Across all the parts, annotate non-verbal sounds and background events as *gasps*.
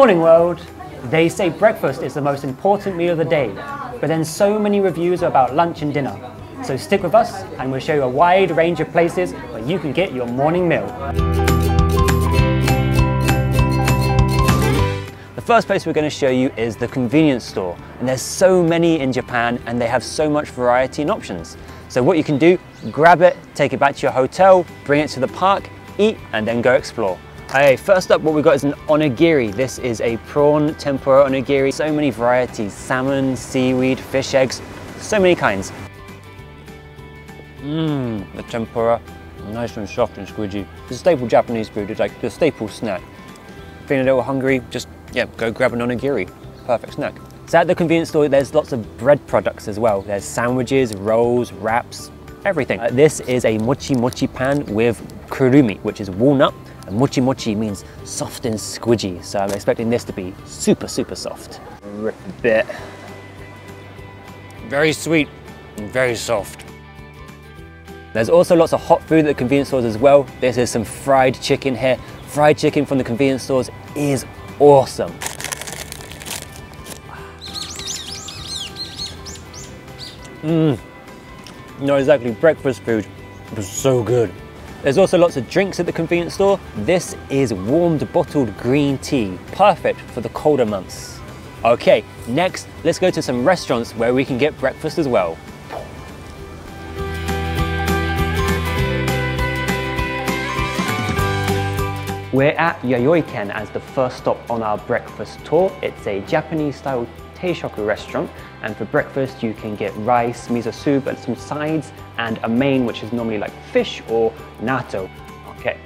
morning, world. They say breakfast is the most important meal of the day, but then so many reviews are about lunch and dinner. So stick with us and we'll show you a wide range of places where you can get your morning meal. The first place we're going to show you is the convenience store. And there's so many in Japan and they have so much variety and options. So what you can do, grab it, take it back to your hotel, bring it to the park, eat, and then go explore. Hey, first up what we've got is an onigiri. This is a prawn tempura onigiri. So many varieties, salmon, seaweed, fish eggs, so many kinds. Mmm, the tempura, nice and soft and squidgy. It's a staple Japanese food, it's like the staple snack. Feeling a little hungry, just, yeah, go grab an onigiri. Perfect snack. So at the convenience store, there's lots of bread products as well. There's sandwiches, rolls, wraps, everything. Uh, this is a mochi mochi pan with kurumi, which is walnut. And mochi mochi means soft and squidgy. So I'm expecting this to be super, super soft. Rip a bit. Very sweet and very soft. There's also lots of hot food at the convenience stores as well. This is some fried chicken here. Fried chicken from the convenience stores is awesome. Mmm, not exactly breakfast food, but so good. There's also lots of drinks at the convenience store. This is warmed bottled green tea, perfect for the colder months. Okay, next, let's go to some restaurants where we can get breakfast as well. We're at Yayoi-ken as the first stop on our breakfast tour. It's a Japanese-style teishoku restaurant, and for breakfast you can get rice, miso soup, and some sides, and a main which is normally like fish or natto. Okay,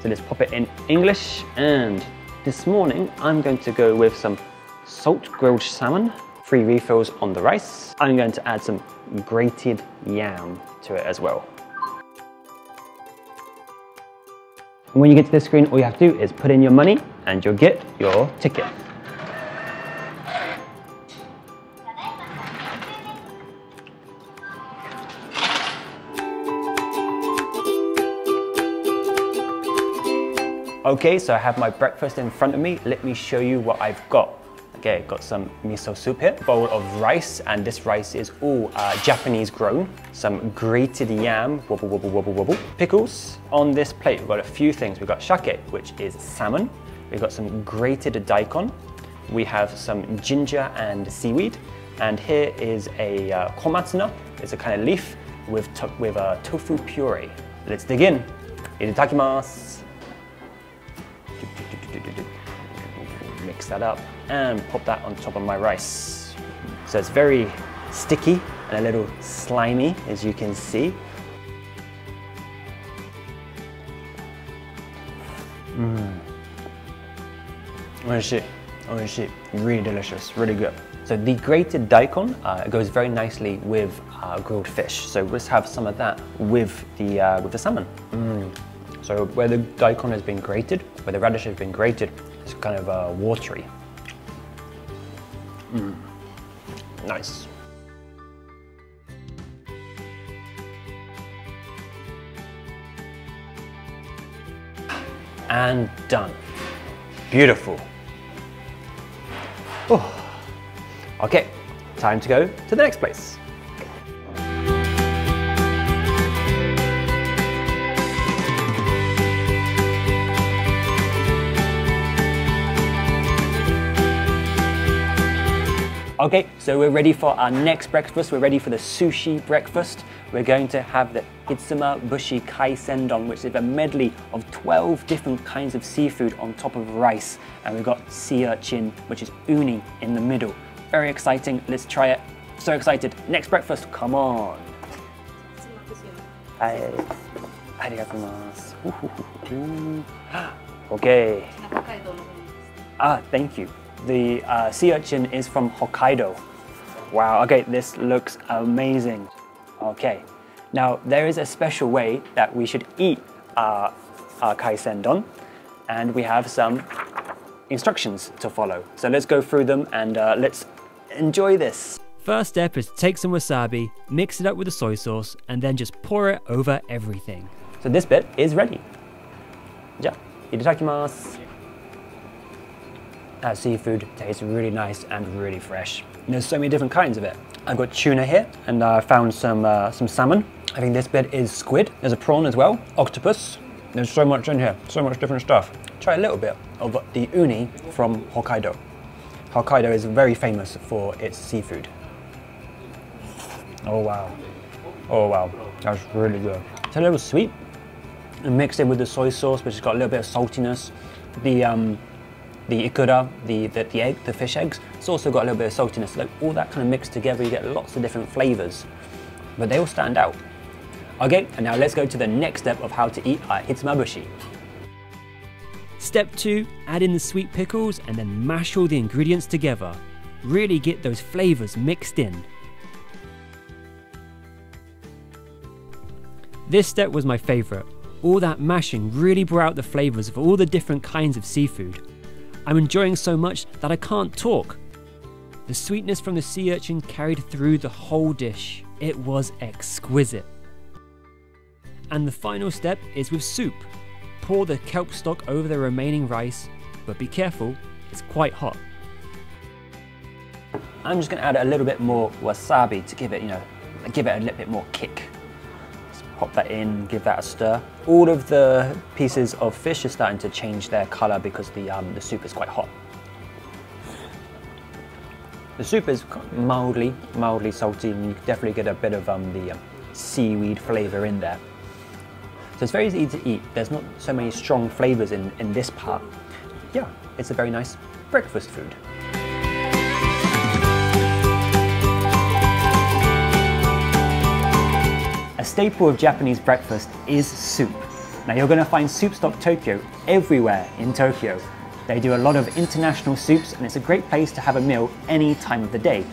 so let's pop it in English, and this morning I'm going to go with some salt grilled salmon, free refills on the rice. I'm going to add some grated yam to it as well. When you get to this screen, all you have to do is put in your money and you'll get your ticket. Okay, so I have my breakfast in front of me. Let me show you what I've got. Okay, got some miso soup here, bowl of rice, and this rice is all uh, Japanese grown. Some grated yam, wobble, wobble, wobble, wobble. Pickles. On this plate, we've got a few things. We've got shake, which is salmon. We've got some grated daikon. We have some ginger and seaweed. And here is a uh, komatsuna. It's a kind of leaf with, with a tofu puree. Let's dig in. Itadakimasu. Mix that up and pop that on top of my rice. So it's very sticky and a little slimy, as you can see. Mmm. Oishi, oishi, really delicious, really good. So the grated daikon uh, goes very nicely with uh, grilled fish. So let's have some of that with the, uh, with the salmon. Mm. So where the daikon has been grated, where the radish has been grated, it's kind of uh, watery. Mm. Nice. And done. Beautiful. Oh. Okay, time to go to the next place. Okay, so we're ready for our next breakfast. We're ready for the sushi breakfast. We're going to have the Hitsumabushi Kaisendon, which is a medley of 12 different kinds of seafood on top of rice. And we've got sea urchin, which is uni in the middle. Very exciting, let's try it. So excited. Next breakfast, come on. Hi. *gasps* Okay. Ah, thank you. The uh, sea urchin is from Hokkaido. Wow, okay, this looks amazing. Okay, now there is a special way that we should eat uh, uh, our, our kaisendon, and we have some instructions to follow. So let's go through them and uh, let's enjoy this. First step is to take some wasabi, mix it up with the soy sauce, and then just pour it over everything. So this bit is ready. Ja. That seafood tastes really nice and really fresh. And there's so many different kinds of it. I've got tuna here and I found some, uh, some salmon. I think this bit is squid. There's a prawn as well, octopus. There's so much in here, so much different stuff. Try a little bit of the uni from Hokkaido. Hokkaido is very famous for its seafood. Oh wow. Oh wow, that's really good. It's a little sweet and mixed in with the soy sauce, which has got a little bit of saltiness. The um, the ikura, the, the, the egg, the fish eggs, it's also got a little bit of saltiness. Like all that kind of mixed together, you get lots of different flavors, but they all stand out. Okay, and now let's go to the next step of how to eat our hitsumabushi. Step 2, add in the sweet pickles and then mash all the ingredients together. Really get those flavors mixed in. This step was my favorite. All that mashing really brought out the flavors of all the different kinds of seafood. I'm enjoying so much that I can't talk. The sweetness from the sea urchin carried through the whole dish. It was exquisite. And the final step is with soup. Pour the kelp stock over the remaining rice, but be careful, it's quite hot. I'm just gonna add a little bit more wasabi to give it, you know, give it a little bit more kick. Pop that in, give that a stir. All of the pieces of fish are starting to change their color because the, um, the soup is quite hot. The soup is mildly, mildly salty and you definitely get a bit of um, the um, seaweed flavor in there. So it's very easy to eat. There's not so many strong flavors in, in this part. Yeah, it's a very nice breakfast food. Staple of Japanese breakfast is soup. Now you're going to find Soup Stock Tokyo everywhere in Tokyo. They do a lot of international soups and it's a great place to have a meal any time of the day.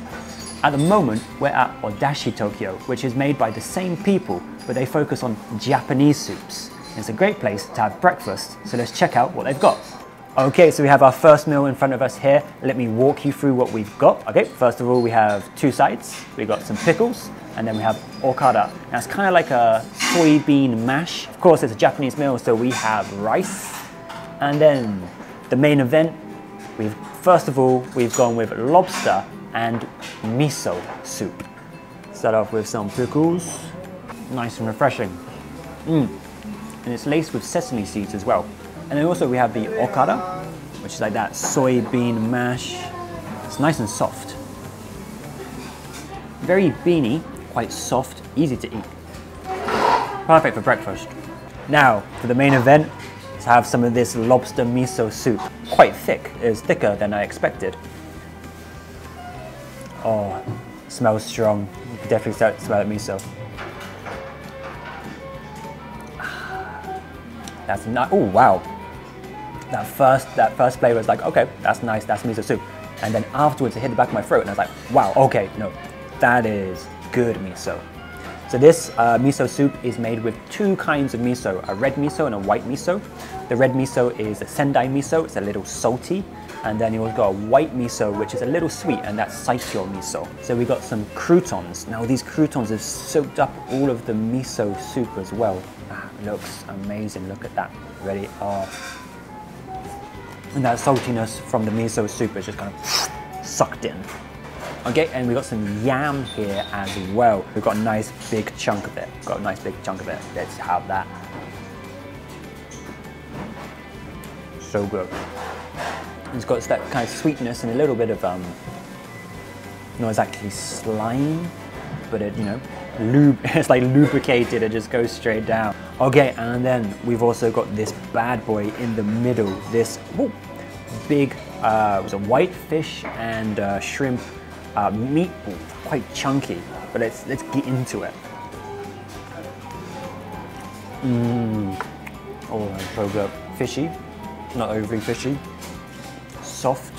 At the moment, we're at Odashi Tokyo, which is made by the same people, but they focus on Japanese soups. It's a great place to have breakfast, so let's check out what they've got. Okay, so we have our first meal in front of us here. Let me walk you through what we've got. Okay, first of all, we have two sides. We've got some pickles, and then we have okara. Now it's kind of like a soybean mash. Of course, it's a Japanese meal, so we have rice. And then the main event, we've first of all, we've gone with lobster and miso soup. Start off with some pickles, nice and refreshing. Mm. And it's laced with sesame seeds as well. And then also we have the okara, which is like that soybean mash. It's nice and soft. Very beany, quite soft, easy to eat. Perfect for breakfast. Now, for the main event, let's have some of this lobster miso soup. Quite thick, it's thicker than I expected. Oh, smells strong. You can definitely start smell the miso. That's not. Oh wow. That first that first flavor was like, okay, that's nice. That's miso soup. And then afterwards, it hit the back of my throat, and I was like, wow, okay, no, that is good miso. So this uh, miso soup is made with two kinds of miso, a red miso and a white miso. The red miso is a Sendai miso, it's a little salty. And then you've got a white miso, which is a little sweet, and that's Saikyo miso. So we got some croutons. Now these croutons have soaked up all of the miso soup as well. Ah, looks amazing, look at that. Ready? Oh. And that saltiness from the miso soup is just kind of sucked in. Okay, and we've got some yam here as well. We've got a nice big chunk of it. Got a nice big chunk of it. Let's have that. So good. It's got that kind of sweetness and a little bit of um, not exactly slime, but it you know, lube. *laughs* It's like lubricated. It just goes straight down. Okay, and then we've also got this bad boy in the middle. This big uh, it was a white fish and uh, shrimp uh, meatball, quite chunky. But let's let's get into it. Mmm. Oh, that's so good. Fishy, not overly fishy. Soft.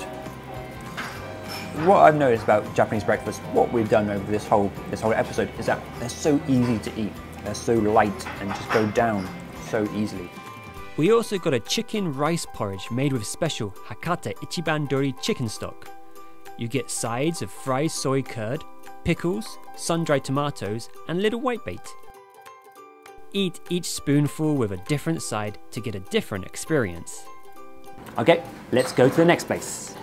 What I've noticed about Japanese breakfast, what we've done over this whole this whole episode, is that they're so easy to eat. They're so light and just go down so easily. We also got a chicken rice porridge made with special Hakata Ichiban Dori chicken stock. You get sides of fried soy curd, pickles, sun-dried tomatoes, and little whitebait. Eat each spoonful with a different side to get a different experience. Okay, let's go to the next place.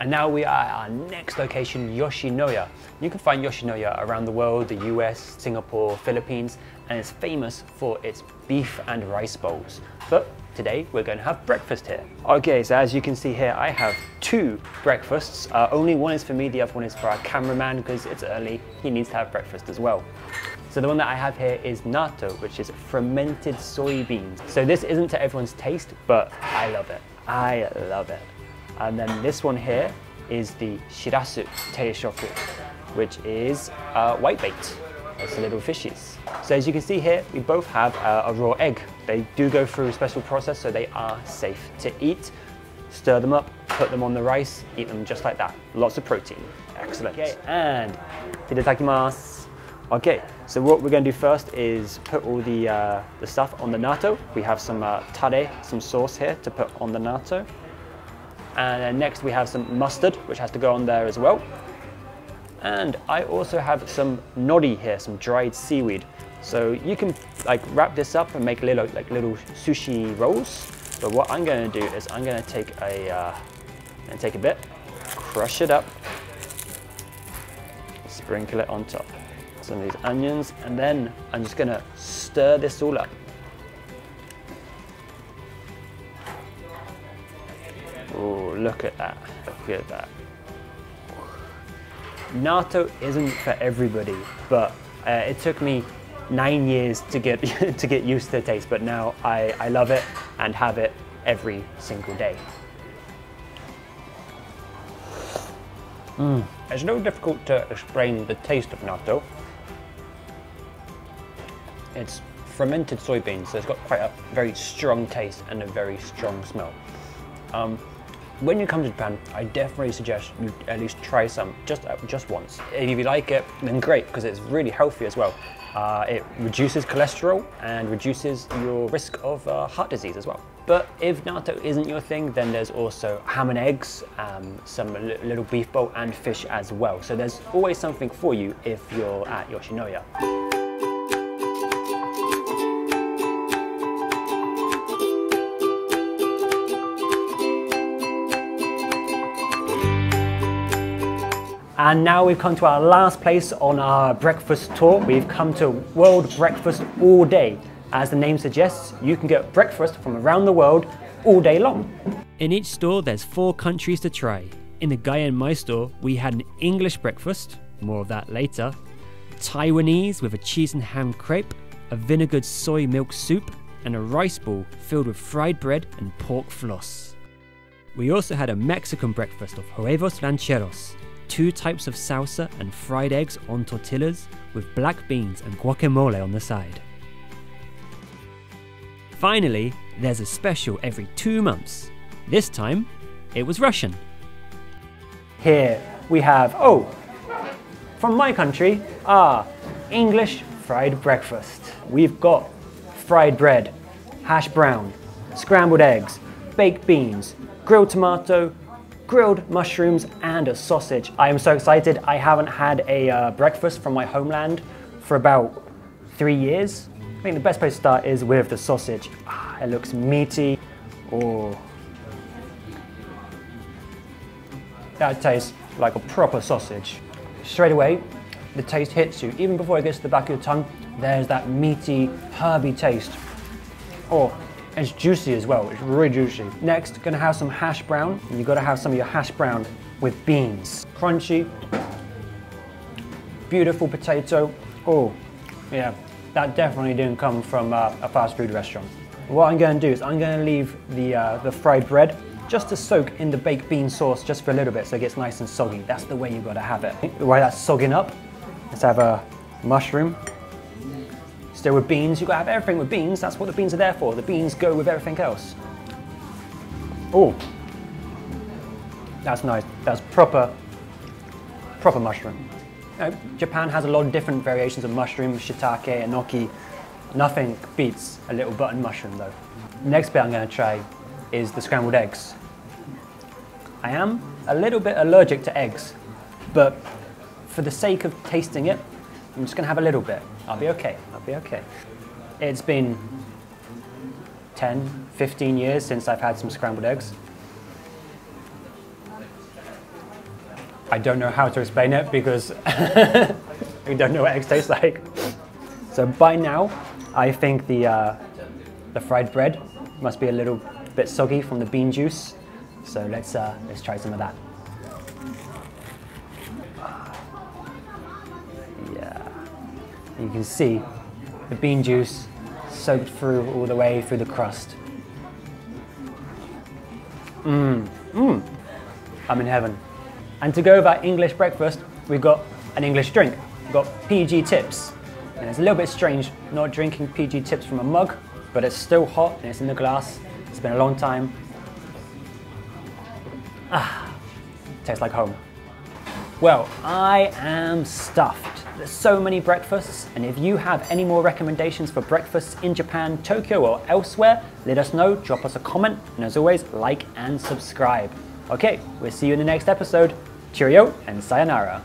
And now we are at our next location, Yoshinoya. You can find Yoshinoya around the world, the US, Singapore, Philippines, and it's famous for its beef and rice bowls. But today we're going to have breakfast here. Okay, so as you can see here, I have two breakfasts. Uh, only one is for me, the other one is for our cameraman because it's early. He needs to have breakfast as well. So the one that I have here is natto, which is fermented soybeans. So this isn't to everyone's taste, but I love it. I love it. And then this one here is the shirasu teishoku, which is uh, whitebait. It's the little fishies. So as you can see here, we both have uh, a raw egg. They do go through a special process, so they are safe to eat. Stir them up, put them on the rice, eat them just like that. Lots of protein. Excellent. Okay, and itadakimasu. Okay, so what we're going to do first is put all the, uh, the stuff on the natto. We have some uh, tare, some sauce here to put on the natto. And then next we have some mustard, which has to go on there as well. And I also have some nori here, some dried seaweed. So you can like wrap this up and make little like little sushi rolls. But what I'm going to do is I'm going to take a uh, and take a bit, crush it up, sprinkle it on top. Some of these onions, and then I'm just going to stir this all up. Oh, look at that. Look at that. Natto isn't for everybody, but uh, it took me nine years to get *laughs* to get used to the taste, but now I, I love it and have it every single day. Mm. It's no difficult to explain the taste of natto. It's fermented soybeans, so it's got quite a very strong taste and a very strong smell. Um, when you come to Japan, I definitely suggest you at least try some, just uh, just once. If you like it, then great, because it's really healthy as well. Uh, it reduces cholesterol and reduces your risk of uh, heart disease as well. But if natto isn't your thing, then there's also ham and eggs, um, some little beef bowl and fish as well. So there's always something for you if you're at Yoshinoya. And now we've come to our last place on our breakfast tour. We've come to World Breakfast All Day. As the name suggests, you can get breakfast from around the world all day long. In each store, there's four countries to try. In the Gaienmae store, we had an English breakfast, more of that later, Taiwanese with a cheese and ham crepe, a vinegared soy milk soup, and a rice ball filled with fried bread and pork floss. We also had a Mexican breakfast of huevos rancheros, two types of salsa and fried eggs on tortillas with black beans and guacamole on the side. Finally, there's a special every two months. This time, it was Russian. Here we have, oh, from my country, ah, English fried breakfast. We've got fried bread, hash brown, scrambled eggs, baked beans, grilled tomato, grilled mushrooms, and a sausage. I am so excited. I haven't had a uh, breakfast from my homeland for about three years. I think the best place to start is with the sausage. Ah, it looks meaty. Oh. That tastes like a proper sausage. Straight away, the taste hits you. Even before it gets to the back of your tongue, there's that meaty, herby taste. Oh, it's juicy as well, it's really juicy. Next, gonna have some hash brown. And you gotta have some of your hash brown with beans. Crunchy, beautiful potato. Oh, yeah, that definitely didn't come from uh, a fast food restaurant. What I'm gonna do is I'm gonna leave the, uh, the fried bread just to soak in the baked bean sauce just for a little bit so it gets nice and soggy. That's the way you gotta have it. While that's sogging up, let's have a mushroom Still with beans, you've got to have everything with beans. That's what the beans are there for. The beans go with everything else. Oh, that's nice. That's proper, proper mushroom. Now, Japan has a lot of different variations of mushroom, shiitake, enoki. Nothing beats a little button mushroom though. Next bit I'm going to try is the scrambled eggs. I am a little bit allergic to eggs, but for the sake of tasting it, I'm just gonna have a little bit. I'll be okay, I'll be okay. It's been 10, 15 years since I've had some scrambled eggs. I don't know how to explain it because *laughs* we don't know what eggs taste like. So by now, I think the, uh, the fried bread must be a little bit soggy from the bean juice. So let's, uh, let's try some of that. You can see the bean juice soaked through all the way through the crust. Mmm, mmm, I'm in heaven. And to go with our English breakfast, we've got an English drink. We've got PG Tips. And it's a little bit strange not drinking PG Tips from a mug, but it's still hot and it's in the glass. It's been a long time. Ah, tastes like home. Well, I am stuffed. So many breakfasts, and if you have any more recommendations for breakfasts in Japan, Tokyo, or elsewhere, let us know, drop us a comment, and as always, like and subscribe. Okay, we'll see you in the next episode. Cheerio and sayonara.